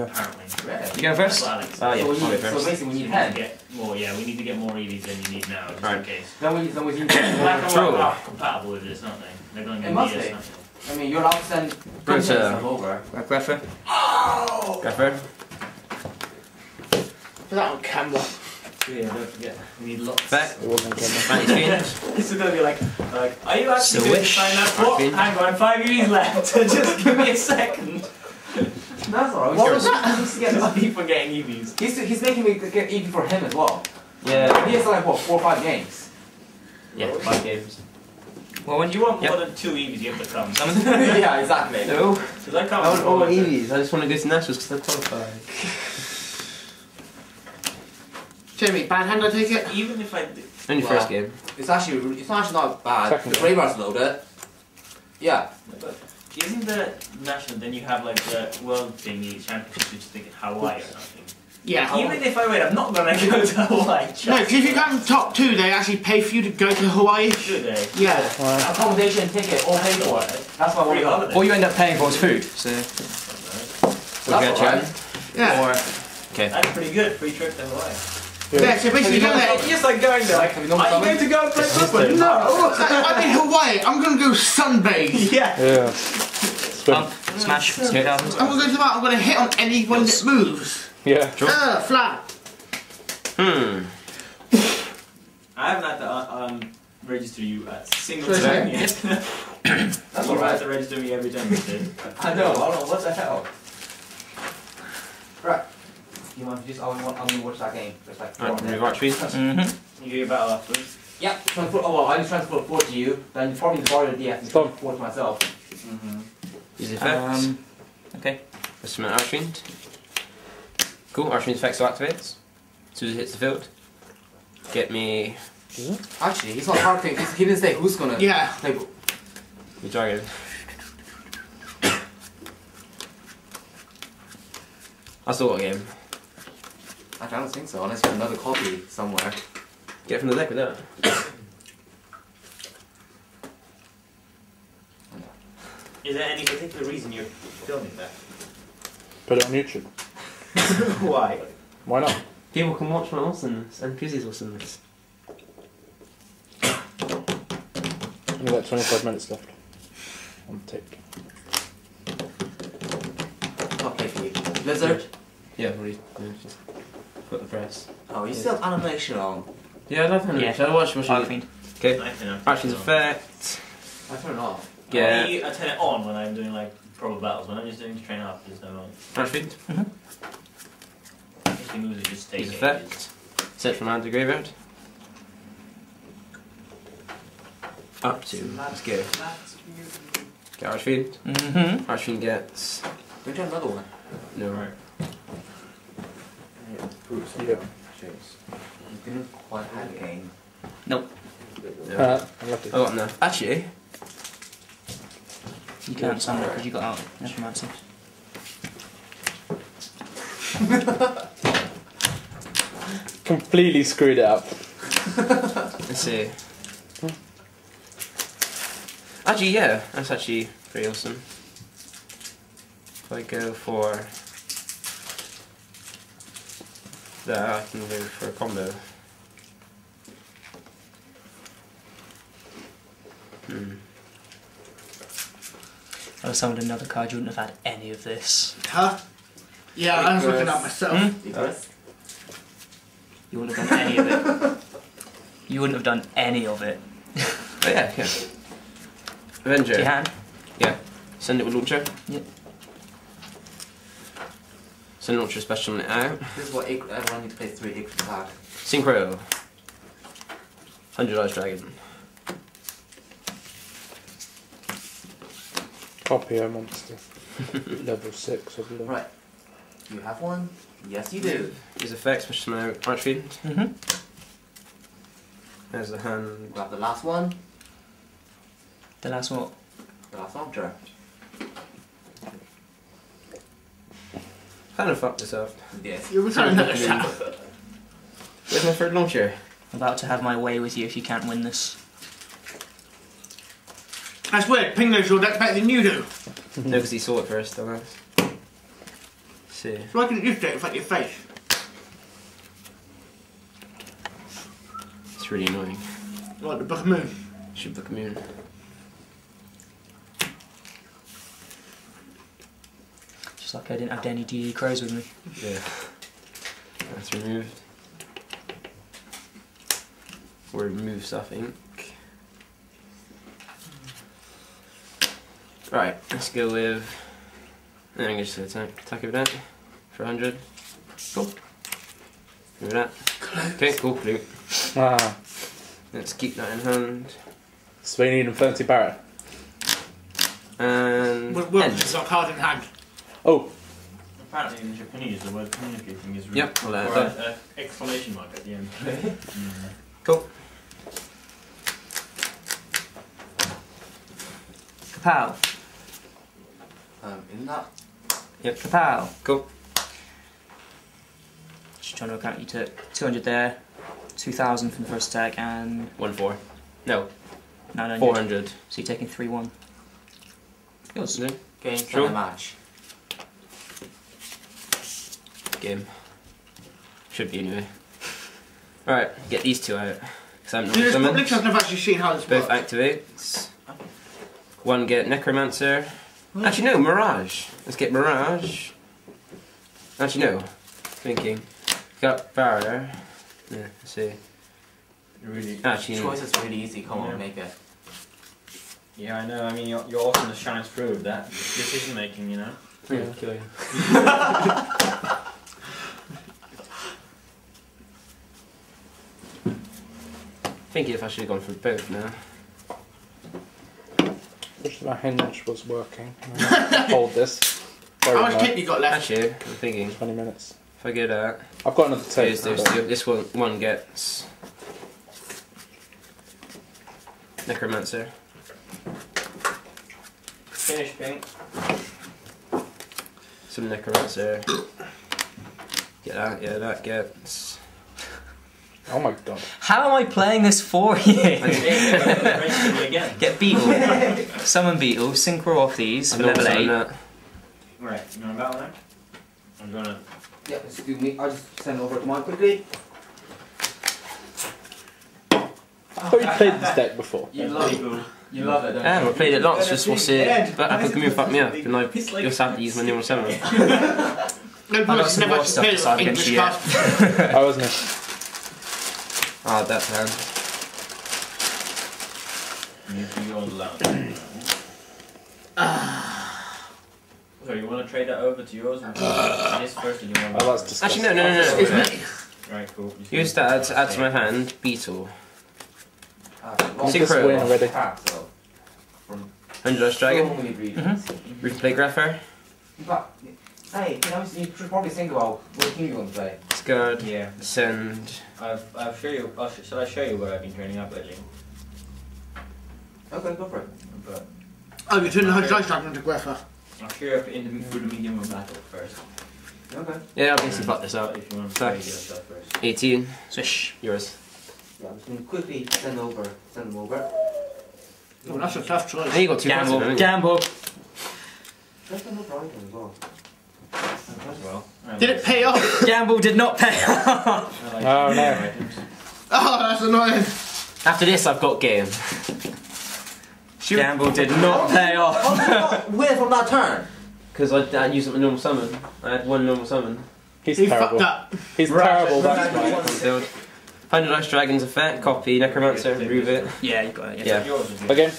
Apparently. Really? You go first? That's what Alex Oh, yeah, so, we need, go so basically we We need need to get more, yeah, we need to get more EVs than you need now, just in case. Then we then we need Black and white are compatible with this, aren't they? They're going to It be must be. aren't? I mean, you're allowed to send Go content to- stuff over. Greffer. Greffer. Put that on camera. Yeah, don't forget. We need lots. Fair. It wasn't camera. Manny's fiend. This is going to be like, like, are you actually going to sign up? What? Hang on, five EVs left. Just give me a second. That's alright. What What was that? Just to get this people getting EVs. He's, he's making me get even for him as well. Yeah. He has like what four or five games. Yeah, five games. Well, when you want Yep. more than two EVs, you have to come. yeah, exactly. No. Because I can't. I want all my afford it. EVs. I just want to go to Nationals because they're qualified. Jamie, bad hand, I take it? Even if I did. Only Wow. first game. It's actually it's actually not bad. Second the game. Braveheart's loaded. Yeah. But isn't the national, then you have like the world thingy championships, which is like Hawaii or something. Yeah. Even if I win, I'm not gonna go to Hawaii. No, because if you come top two, they actually pay for you to go to Hawaii. Should they? Yeah. Accommodation, ticket, all paid for. That's why I want Free to go. holiday. All you end up paying for is food. So. So that's alright. Yeah. Or. Okay. That's pretty good. Free trip to Hawaii. Yeah, so basically you go there. It's just like going there. Like, Have you known are you going to go and play football? No, I'm in Hawaii. I'm gonna go sunbathe. Yeah. Yeah. Um, smash. Snake albums. I'm gonna go that. I'm gonna hit on anyone that moves. Yeah. Uh, flat. Hmm. I haven't had to uh, um, register you at a single Sorry, time yet. That's you have alright. to register me every time you did. I know. I don't know. What the hell? Right. You want to just? I want. I'm gonna watch that game. Just like. Alright, four move minutes. right. Mm-hmm. You do your battle afterwards. Yeah. Transfer. Oh well, I just transfer four to you. Then you probably borrow the DS and Stop. four to myself. Mm-hmm. Use the effects. Um, okay. Let's summon Archfiend. Cool, Archfiend's effect still activates. As soon as it hits the field. Get me Actually, he's not targeting. He's, he didn't say who's gonna. Yeah. Like, the dragon. I still got a game. actually, I don't think so. Unless you have another copy somewhere. Get it from the deck with that. Is there any particular reason you're filming that? Put it on YouTube. Why? Why not? People can watch my awesomeness and Kizzy's awesomeness. Only like 25 minutes left. On tape. I'll play for you. Blizzard. Yeah, already. Yeah, just put the press. Oh, you still have animation on. Yeah, I love him. Yeah. Shall I watch? watch Archfiend. Okay. I can Archfiend's effect. I turn it off. Yeah. I, I turn it on when I'm doing like proper battles. When I'm just doing to train up, there's no on. Archfiend. Usually moves are just stay effect. Set from hand to graveyard. Up to. Let's go. Get Archfiend. Mm-hmm. Archfiend gets. Don't you have another one? No. Right. Yeah. You didn't quite have a game. no. Uh. I got enough. Actually, You can't summon it because you got out necromancy. Completely screwed up. let's see. Actually, yeah, that's actually pretty awesome. If I go for that, I can go for a combo. Hmm. I summoned another card, you wouldn't have had any of this. Huh? Yeah, I was looking at myself. Hmm? Because You wouldn't have done any of it. You wouldn't have done any of it. But yeah, yeah. Do you Avenger. hand? Send it with launcher. Yep. Send launcher special on it out. this is what Ac- everyone needs to play three Acres card. Synchro. Hundred Eyes Dragon. RPO monster. Level 6, I believe. Right. You have one? Yes, you do. Use effects, special on out. Archfiend. Mm-hmm. There's the hand. Grab the last one. The last one. The last launcher. Kind of fucked this up. Yes. You're returning another shot. Where's my third launcher? I'm about to have my way with you if you can't win this. That's weird. Ping knows your deck better than you do. No, because he saw it first, dumbass. see. So I can use it affect your face. It's really annoying. Like the Book of Moon. Should book a moon. Just like I didn't have any DD crows with me. Yeah. That's removed. Or remove stuff ink. Right, let's go with. Then I'm just gonna attack, attack with that for 100. Cool. Remove that. Okay, cool, blue. Ah, Let's keep that in hand. Sweeney and Infernity Barrier. And. Well, well end. it's got card in hand. Oh, Apparently in Japanese, the word communicating is really Yep, I'll or that. a, a exclamation mark at the end. Cool. Kapow. Um, in that. Kapow. Cool. Just trying to work out you took 200 there, 2000 from the first attack, and 1 4. No, 900. 400. So you're taking 3 1. Yours. Is it? Game, Sure. and a match. Game. Should be anyway. Alright, get these two out. Because I'm not This summoned. public I've never actually seen how this Both works. activates. One get Necromancer. Actually, no, Mirage. Let's get Mirage. Actually, no. Thinking. Got Barrier. Yeah, let's see. really. Actually, Choice is really easy. Come Yeah. on, make it. Yeah, I know. I mean, your, your awesomeness shines through with that decision making. You know. yeah, kill you. Thinking if I should have gone for both now. Wish my hinge was working. Hold this. How much well. tape you got left? Actually, I'm thinking 20 minutes. if I get that, I've got another tape. there's, there's, but- this one, one gets Necromancer. Finish pink. Some Necromancer. Get that, yeah, that gets. Oh my god. How am I playing this for you? Get Beetle. Summon Beetle, synchro off these for level 8. that. Right, you know about that? I'm gonna. Yeah, excuse me. I'll just send over to mine quickly. I thought you played this deck before. You love it. You love it, don't Yeah, you? I played it lots, just we'll see. But I think fuck me up, and I just have to use my normal summon. No, I got most some never more actually stuff played to English sign against cast. I wasn't. Ah, that hand. You do your lounge. So you want to trade that over to yours? And this first, or you want? Oh, that's. Actually, no, no, no, no. Excuse me. Right, cool. Use that to add to my hand, Beetle. Uh, Did Synchro. win already? Crap, so. 100 Dragon. So many breeds. Mhm. Replay Grepher. But, hey, you know, you should probably think about what team you want to play. Discard. Yeah, Send. I've, I'll show you. I'll sh- shall I show you what I've been training up lately? Okay, go for it. But Oh, you're turning the Dice Dragon into Grepher. I'll show you up in the, through the medium of battle first. Okay. Yeah, I'll basically fuck this out. If you want to trade Thanks. first. 18. Swish. Yours. Yeah, I'm just gonna quickly send over, send them over. Oh, that's a tough choice. And you got two cards, Gamble. haven't? Gamble. Let's send over item as well. As well. Did it pay off? Gamble did not pay off. Oh, no. Oh, that's annoying. After this, I've got game. Gamble did not pay off. Oh, you got win from that turn! Because I, I used my normal summon. I had one normal summon. He's He terrible. fucked up. He's Right. terrible, that's Right. why. Unsealed. 100 Dice Dragons effect, copy, Necromancer, remove it. Yeah, you got it. Yeah. Yeah. Yours Again?